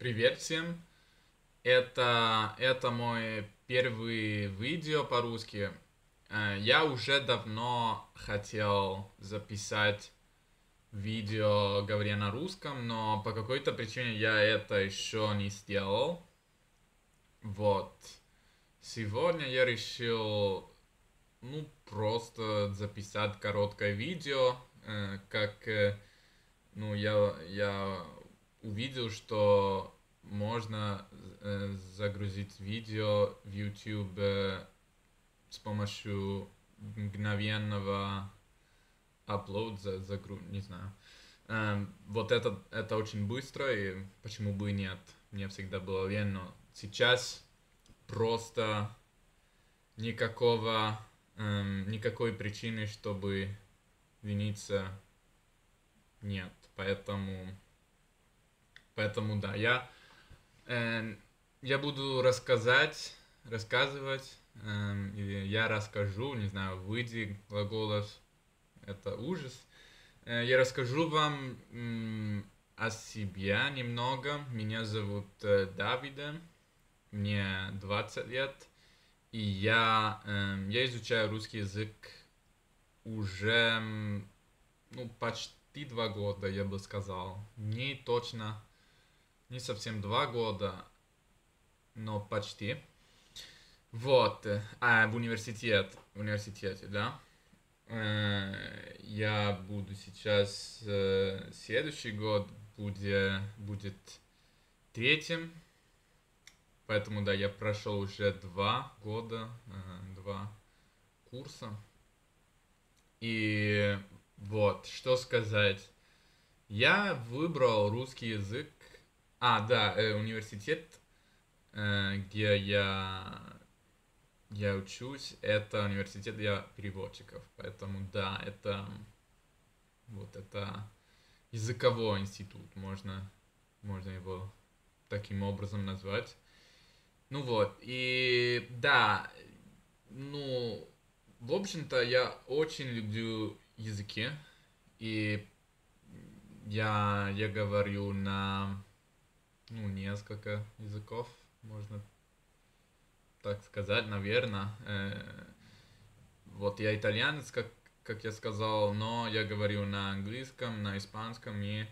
Привет всем! Это, это мой первый видео по-русски. Э, я уже давно хотел записать видео, говоря на русском, но по какой-то причине я это еще не сделал. Вот. Сегодня я решил, ну, просто записать короткое видео, э, как, э, ну, я, я увидел, что можно э, загрузить видео в YouTube э, с помощью мгновенного upload, за, загру... не знаю. Э, вот это, это очень быстро, и почему бы и нет. Мне всегда было лень, но сейчас просто никакого, э, никакой причины, чтобы виниться нет. Поэтому Поэтому да, я, э, я буду рассказать, рассказывать, э, я расскажу, не знаю, выйди глаголов, это ужас. Э, я расскажу вам э, о себе немного. Меня зовут э, Давида, мне 20 лет, и я, э, я изучаю русский язык уже ну, почти два года, я бы сказал. Не точно не совсем два года, но почти. Вот, а в университет, в университете, да. Э, я буду сейчас, э, следующий год будет, будет третьим, поэтому, да, я прошел уже два года, э, два курса. И вот, что сказать. Я выбрал русский язык а, да, э, университет, э, где я, я учусь, это университет для переводчиков. Поэтому, да, это вот это языковой институт, можно, можно его таким образом назвать. Ну вот, и да, ну, в общем-то, я очень люблю языки, и я, я говорю на ну, несколько языков, можно так сказать, наверное. Э, вот я итальянец, как, как я сказал, но я говорю на английском, на испанском и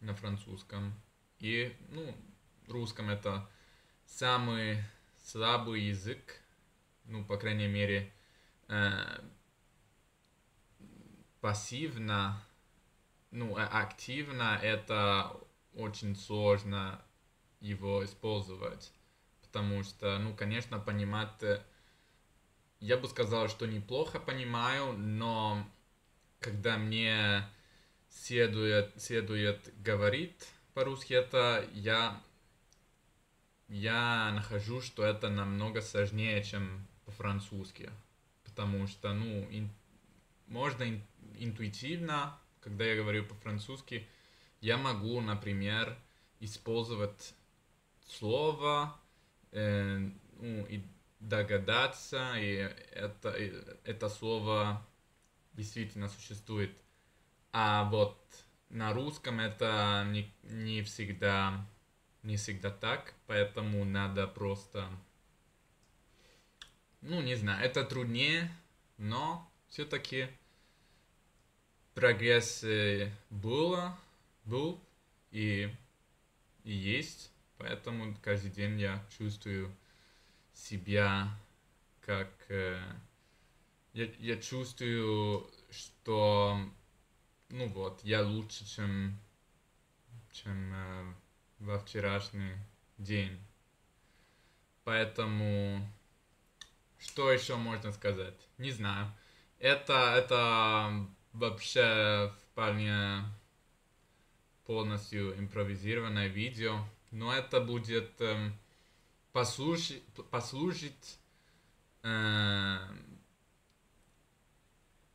на французском. И, ну, русском это самый слабый язык, ну, по крайней мере, э, пассивно, ну, а активно это очень сложно его использовать, потому что, ну, конечно, понимать, э, я бы сказал, что неплохо понимаю, но когда мне следует, следует говорить по-русски, это я, я нахожу, что это намного сложнее, чем по-французски, потому что, ну, ин, можно ин, интуитивно, когда я говорю по-французски, я могу, например, использовать слово э, ну, и догадаться, и это, и это слово действительно существует. А вот на русском это не, не всегда не всегда так, поэтому надо просто, ну, не знаю, это труднее, но все-таки прогресс э, было, был и, и есть. Поэтому каждый день я чувствую себя как... Э, я, я чувствую, что, ну вот, я лучше, чем, чем э, во вчерашний день. Поэтому, что еще можно сказать? Не знаю. Это, это вообще вполне полностью импровизированное видео, но это будет эм, послужить, послужить э,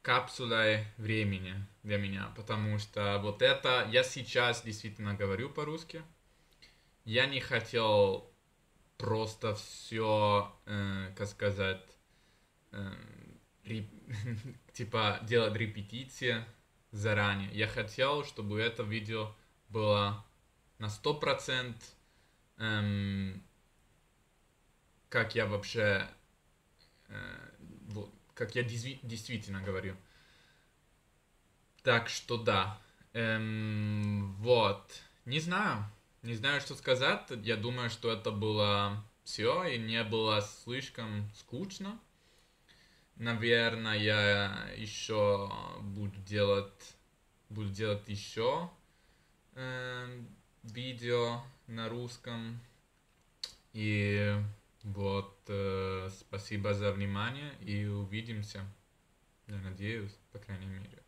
капсулой времени для меня, потому что вот это я сейчас действительно говорю по-русски. Я не хотел просто все, э, как сказать, э, реп... типа делать репетиции заранее. Я хотел, чтобы это видео было на 100% эм, как я вообще, э, вот, как я действительно говорю. Так что да. Эм, вот. Не знаю. Не знаю, что сказать. Я думаю, что это было все и не было слишком скучно. Наверное, я еще буду делать, буду делать еще э, видео на русском. И вот, э, спасибо за внимание и увидимся. Я надеюсь, по крайней мере.